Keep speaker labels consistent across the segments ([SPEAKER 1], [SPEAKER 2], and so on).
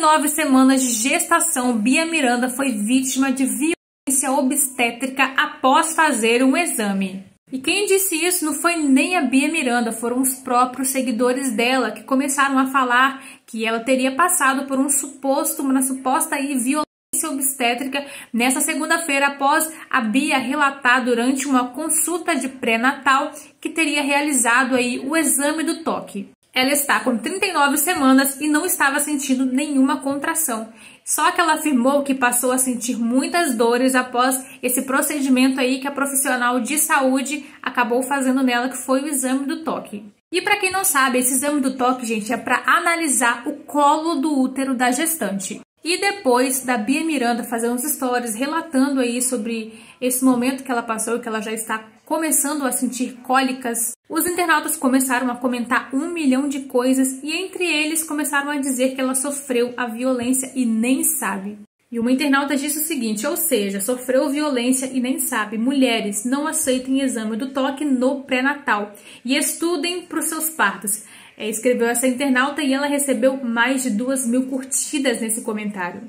[SPEAKER 1] 39 semanas de gestação, Bia Miranda foi vítima de violência obstétrica após fazer um exame. E quem disse isso não foi nem a Bia Miranda, foram os próprios seguidores dela que começaram a falar que ela teria passado por um suposto, uma suposta aí, violência obstétrica nessa segunda-feira após a Bia relatar durante uma consulta de pré-natal que teria realizado aí o exame do toque. Ela está com 39 semanas e não estava sentindo nenhuma contração. Só que ela afirmou que passou a sentir muitas dores após esse procedimento aí que a profissional de saúde acabou fazendo nela, que foi o exame do toque. E para quem não sabe, esse exame do toque, gente, é para analisar o colo do útero da gestante. E depois da Bia Miranda fazer uns stories relatando aí sobre esse momento que ela passou e que ela já está começando a sentir cólicas, os internautas começaram a comentar um milhão de coisas e entre eles começaram a dizer que ela sofreu a violência e nem sabe. E uma internauta disse o seguinte, ou seja, sofreu violência e nem sabe. Mulheres, não aceitem exame do toque no pré-natal e estudem para os seus partos. É, escreveu essa internauta e ela recebeu mais de duas mil curtidas nesse comentário.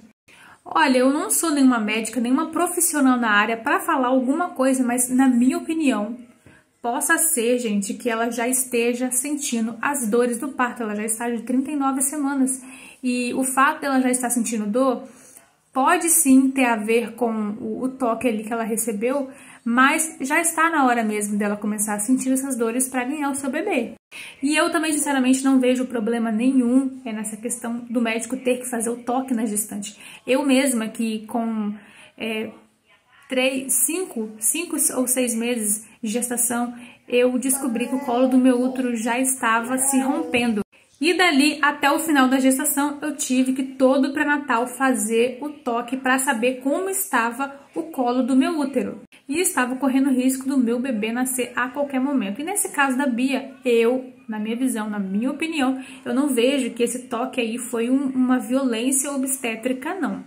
[SPEAKER 1] Olha, eu não sou nenhuma médica, nenhuma profissional na área para falar alguma coisa, mas na minha opinião, possa ser, gente, que ela já esteja sentindo as dores do parto. Ela já está de 39 semanas. E o fato dela já estar sentindo dor pode sim ter a ver com o, toque ali que ela recebeu, mas já está na hora mesmo dela começar a sentir essas dores para ganhar o seu bebê. E eu também, sinceramente, não vejo problema nenhum é nessa questão do médico ter que fazer o toque na gestante. Eu mesma, que com é, três, cinco, cinco ou seis meses de gestação, eu descobri que o colo do meu útero já estava se rompendo. E dali até o final da gestação, eu tive que todo pré-natal fazer o toque para saber como estava o colo do meu útero. E estava correndo risco do meu bebê nascer a qualquer momento. E nesse caso da Bia, eu, na minha visão, na minha opinião, eu não vejo que esse toque aí foi um, uma violência obstétrica, não.